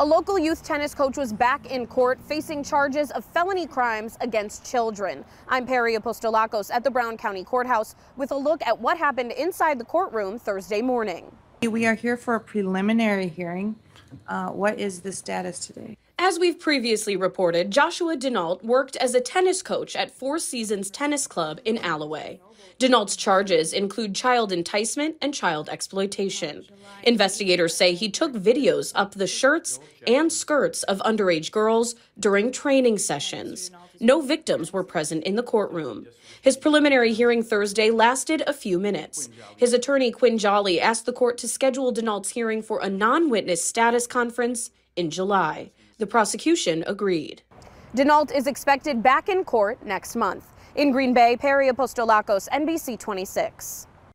A local youth tennis coach was back in court facing charges of felony crimes against children. I'm Perry Apostolakos at the Brown County Courthouse with a look at what happened inside the courtroom Thursday morning. We are here for a preliminary hearing. Uh, what is the status today? As we've previously reported, Joshua Denault worked as a tennis coach at Four Seasons Tennis Club in Allouez. Denault's charges include child enticement and child exploitation. Investigators say he took videos up the shirts and skirts of underage girls during training sessions. No victims were present in the courtroom. His preliminary hearing Thursday lasted a few minutes. His attorney, Quinn Jolly, asked the court to schedule Denault's hearing for a non witness status conference in July. The prosecution agreed. Denault is expected back in court next month. In Green Bay, Perry Apostolakos, NBC 26.